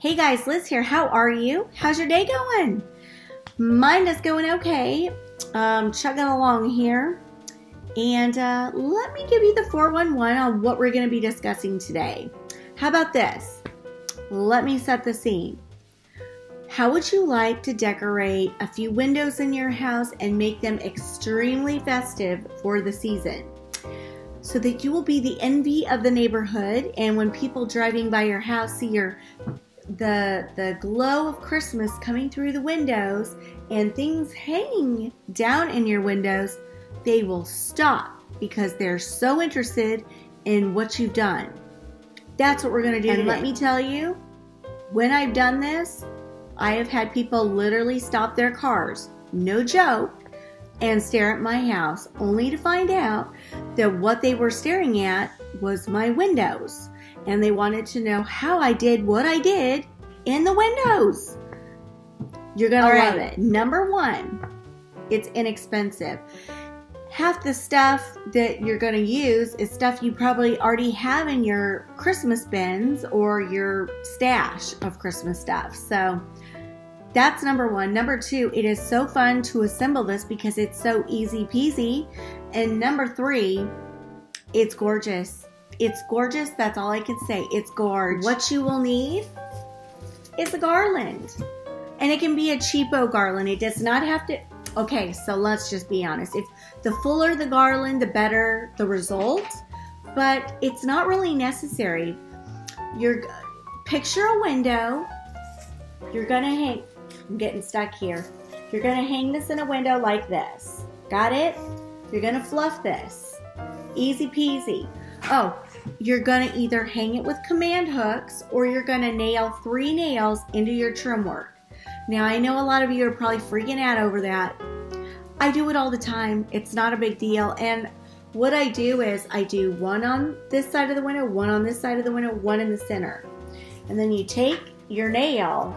Hey guys, Liz here. How are you? How's your day going? Mine is going okay. Um, chugging along here. And uh, let me give you the 411 on what we're going to be discussing today. How about this? Let me set the scene. How would you like to decorate a few windows in your house and make them extremely festive for the season? So that you will be the envy of the neighborhood, and when people driving by your house see your the the glow of Christmas coming through the windows and things hanging down in your windows, they will stop because they're so interested in what you've done. That's what we're going to do. And today. let me tell you, when I've done this, I have had people literally stop their cars, no joke, and stare at my house, only to find out that what they were staring at was my windows. And they wanted to know how I did what I did in the windows. You're going to love it. Number one, it's inexpensive. Half the stuff that you're going to use is stuff you probably already have in your Christmas bins or your stash of Christmas stuff. So, that's number one. Number two, it is so fun to assemble this because it's so easy peasy. And number three, it's gorgeous. It's gorgeous. That's all I can say. It's gorgeous. What you will need is a garland. And it can be a cheapo garland. It does not have to. Okay, so let's just be honest. If the fuller the garland, the better the result. But it's not really necessary. You're picture a window. You're gonna hang I'm getting stuck here. You're gonna hang this in a window like this. Got it? You're gonna fluff this. Easy peasy. Oh, you're gonna either hang it with command hooks or you're gonna nail three nails into your trim work. Now I know a lot of you are probably freaking out over that. I do it all the time. It's not a big deal. And what I do is I do one on this side of the window, one on this side of the window, one in the center. And then you take your nail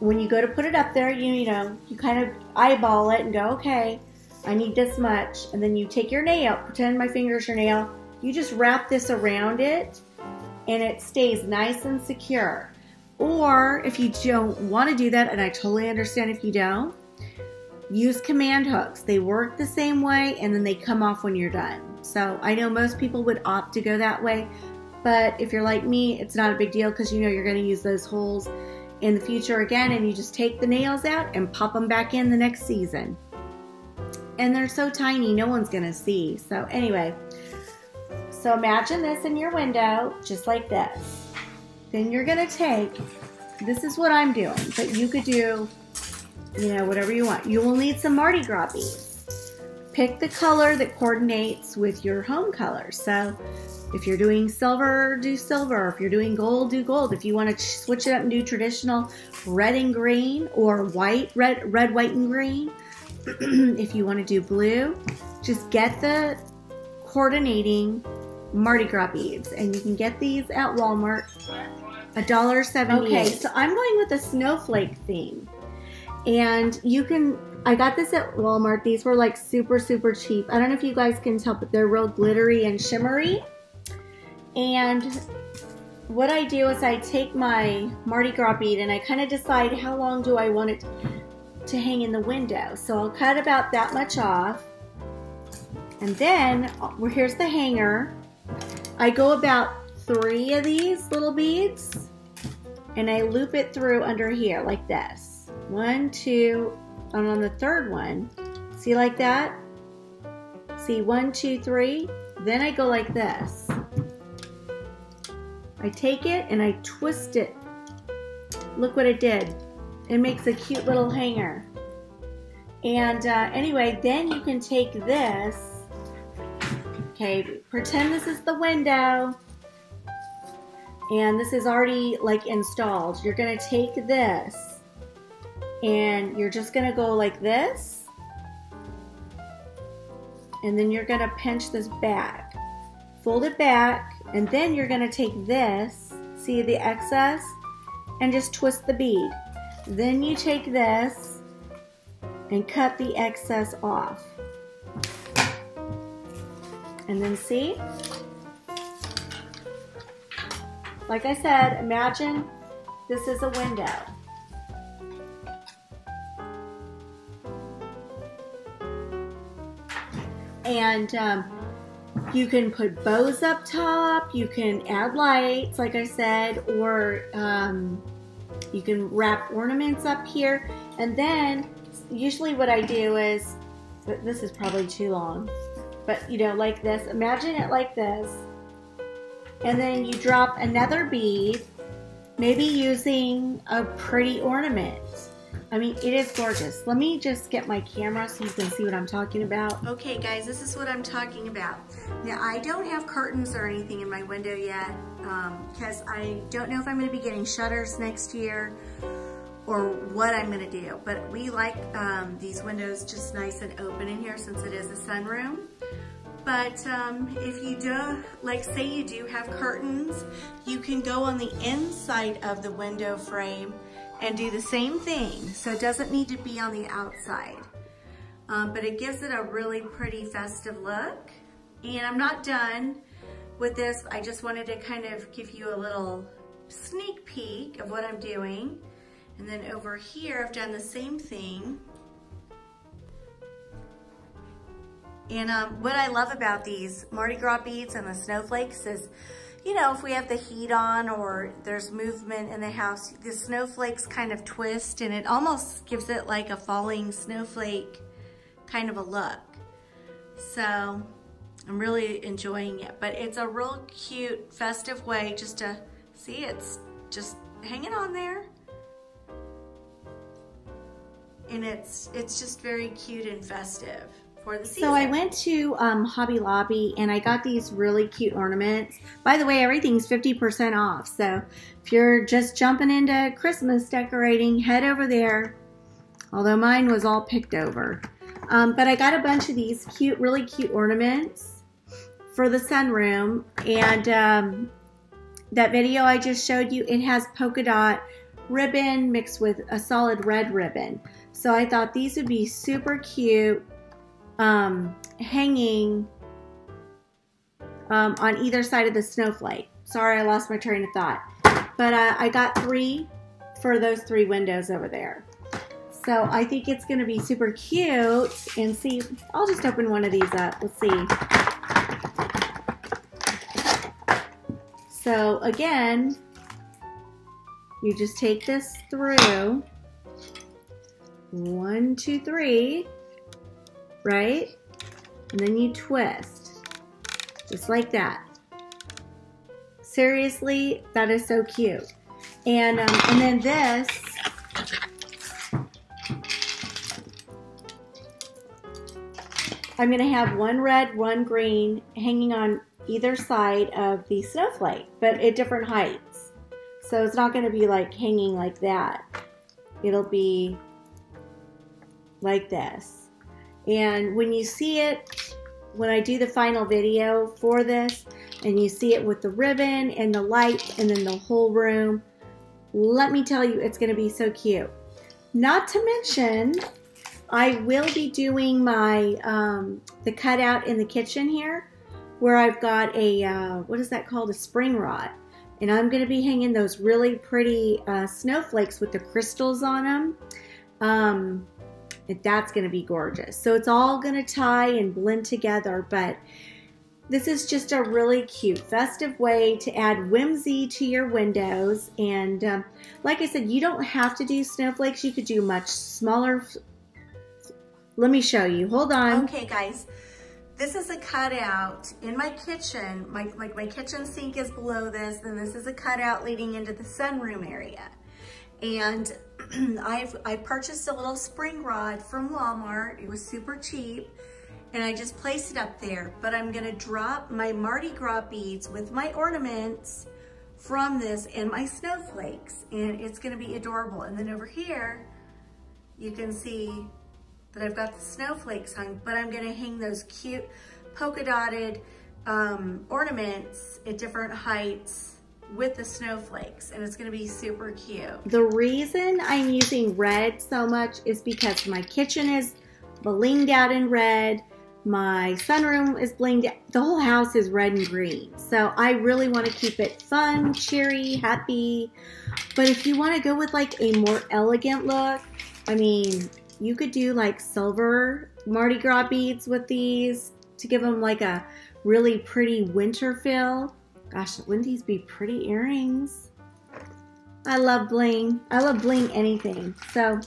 when you go to put it up there, you you know, you kind of eyeball it and go, okay, I need this much. And then you take your nail, pretend my finger's your nail, you just wrap this around it and it stays nice and secure. Or if you don't want to do that, and I totally understand if you don't, use command hooks. They work the same way and then they come off when you're done. So I know most people would opt to go that way, but if you're like me, it's not a big deal because you know you're going to use those holes in the future again and you just take the nails out and pop them back in the next season. And they're so tiny, no one's going to see. So anyway, so imagine this in your window, just like this. Then you're going to take, this is what I'm doing, but you could do, you know, whatever you want. You will need some Mardi Gras beads. Pick the color that coordinates with your home color. So if you're doing silver, do silver. If you're doing gold, do gold. If you want to switch it up and do traditional red and green or white, red, red, white, and green. if you want to do blue, just get the coordinating Mardi Gras beads, and you can get these at Walmart. A dollar seventy. Okay, so I'm going with a snowflake theme, and you can. I got this at Walmart. These were like super, super cheap. I don't know if you guys can tell, but they're real glittery and shimmery. And what I do is I take my Mardi Gras bead and I kind of decide how long do I want it to hang in the window. So I'll cut about that much off. And then, uh, well, here's the hanger. I go about three of these little beads and I loop it through under here like this. One, two, and on the third one, see like that? See one, two, three. Then I go like this. I take it and I twist it. Look what it did. It makes a cute little hanger. And uh, anyway, then you can take this. Okay, pretend this is the window. And this is already like installed. You're gonna take this and you're just gonna go like this. And then you're gonna pinch this back. Fold it back and then you're going to take this, see the excess, and just twist the bead. Then you take this and cut the excess off. And then see? Like I said, imagine this is a window. And um, you can put bows up top, you can add lights, like I said, or um, you can wrap ornaments up here. And then usually what I do is, this is probably too long, but you know, like this, imagine it like this. And then you drop another bead, maybe using a pretty ornament. I mean, it is gorgeous. Let me just get my camera so you can see what I'm talking about. Okay, guys, this is what I'm talking about. Now, I don't have curtains or anything in my window yet because um, I don't know if I'm going to be getting shutters next year or what I'm to do. But we like um, these windows just nice and open in here since it is a sunroom. But um, if you do, like say you do have curtains, you can go on the inside of the window frame and do the same thing. So it doesn't need to be on the outside. Um, but it gives it a really pretty festive look. And I'm not done with this. I just wanted to kind of give you a little sneak peek of what I'm doing. And then over here, I've done the same thing. And um, what I love about these Mardi Gras beads and the snowflakes is you know, if we have the heat on or there's movement in the house, the snowflakes kind of twist and it almost gives it like a falling snowflake kind of a look. So I'm really enjoying it, but it's a real cute festive way just to see it's just hanging on there. And it's, it's just very cute and festive for the season. So I went to um, Hobby Lobby and I got these really cute ornaments. By the way, everything's 50% off. So if you're just jumping into Christmas decorating, head over there. Although mine was all picked over. Um, but I got a bunch of these cute, really cute ornaments for the sunroom. And um, that video I just showed you, it has polka dot ribbon mixed with a solid red ribbon. So I thought these would be super cute um, hanging um, on either side of the snowflake. Sorry, I lost my train of thought. But uh, I got three for those three windows over there. So I think it's going to be super cute. And see, I'll just open one of these up. Let's see. So again, you just take this through. One, two, three right? And then you twist, just like that. Seriously, that is so cute. And, um, and then this, I'm going to have one red, one green hanging on either side of the snowflake, but at different heights. So it's not going to be like hanging like that. It'll be like this. And when you see it, when I do the final video for this, and you see it with the ribbon and the light and then the whole room, let me tell you, it's gonna be so cute. Not to mention, I will be doing my, um, the cutout in the kitchen here, where I've got a, uh, what is that called, a spring rod. And I'm gonna be hanging those really pretty uh, snowflakes with the crystals on them. Um, that's going to be gorgeous. So it's all going to tie and blend together, but this is just a really cute festive way to add whimsy to your windows. And um, like I said, you don't have to do snowflakes. You could do much smaller. Let me show you. Hold on. Okay, guys. This is a cutout in my kitchen. My, like my kitchen sink is below this, and this is a cutout leading into the sunroom area. And I've, I purchased a little spring rod from Walmart. It was super cheap. And I just placed it up there. But I'm gonna drop my Mardi Gras beads with my ornaments from this and my snowflakes. And it's gonna be adorable. And then over here, you can see that I've got the snowflakes hung, but I'm gonna hang those cute polka dotted um, ornaments at different heights with the snowflakes and it's gonna be super cute. The reason I'm using red so much is because my kitchen is blinged out in red, my sunroom is blinged out, the whole house is red and green. So I really wanna keep it fun, cheery, happy, But if you want to go with like a more elegant look, I mean, you could do like silver Mardi Gras beads with these to give them like a really pretty winter feel. Gosh, wouldn't these be pretty earrings? I love bling. I love bling anything. So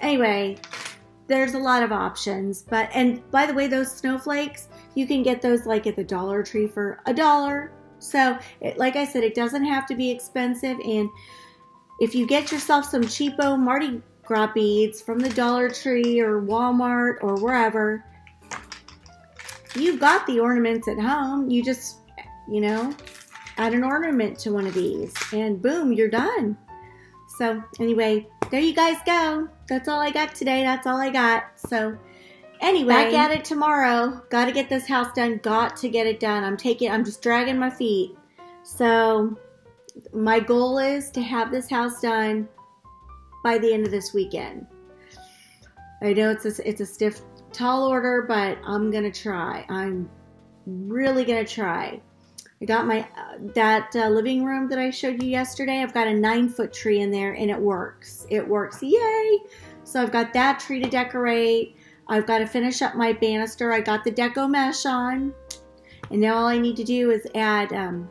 anyway, there's a lot of options. But, and by the way, those snowflakes, you can get those like at the Dollar Tree for a dollar. So, it, like I said, it doesn't have to be expensive. And if you get yourself some cheapo Mardi Gras beads from the Dollar Tree or Walmart or wherever, you've got the ornaments at home. You just, you know, add an ornament to one of these and boom, you're done. So anyway, there you guys go. That's all I got today. That's all I got. So anyway, back at it tomorrow. Got to get this house done. Got to get it done. I'm taking, I'm just dragging my feet. So my goal is to have this house done by the end of this weekend. I know it's a, it's a stiff, tall order, but I'm gonna try. I'm really gonna try. I got my uh, that uh, living room that I showed you yesterday. I've got a nine foot tree in there, and it works. It works, yay! So I've got that tree to decorate. I've got to finish up my banister. I got the deco mesh on, and now all I need to do is add. Um,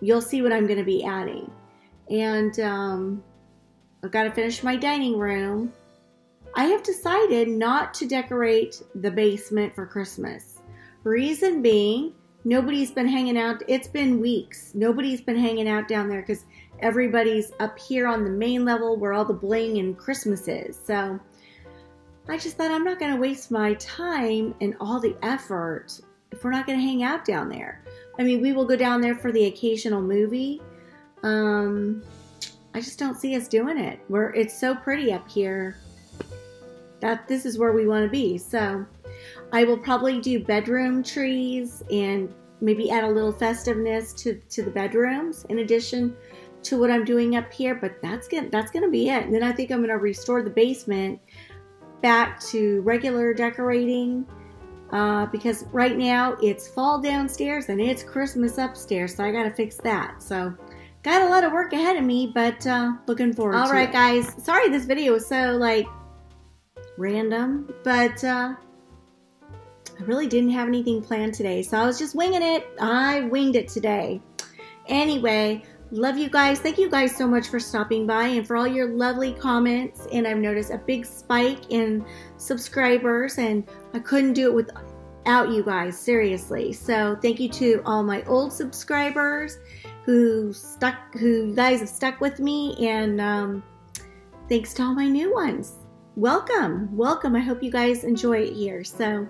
you'll see what I'm going to be adding, and um, I've got to finish my dining room. I have decided not to decorate the basement for Christmas. Reason being, nobody's been hanging out. It's been weeks. Nobody's been hanging out down there because everybody's up here on the main level where all the bling and Christmas is. So I just thought I'm not going to waste my time and all the effort if we're not going to hang out down there. I mean, we will go down there for the occasional movie. Um, I just don't see us doing it. Where it's so pretty up here. That this is where we want to be. So I will probably do bedroom trees and maybe add a little festiveness to, to the bedrooms in addition to what I'm doing up here. But that's gonna that's gonna be it. And then I think I'm gonna restore the basement back to regular decorating. Uh, because right now it's fall downstairs and it's Christmas upstairs, so I gotta fix that. So got a lot of work ahead of me, but uh, looking forward All right, it. guys. Sorry this video was so, like, random, but uh, I really didn't have anything planned today, so I was just winging it. I winged it today. Anyway, love you guys. Thank you guys so much for stopping by and for all your lovely comments. And I've noticed a big spike in subscribers, and I couldn't do it without you guys, seriously. So thank you to all my old subscribers who stuck, who guys have stuck with me, and um, thanks to all my new ones. Welcome, welcome. I hope you guys enjoy it here. So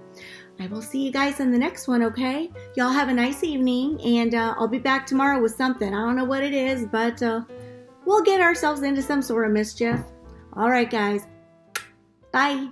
I will see you guys in the next one, okay? Y'all have a nice evening, and uh, I'll be back tomorrow with something. I don't know what it is, but uh, we'll get ourselves into some sort of mischief. All right, guys. Bye.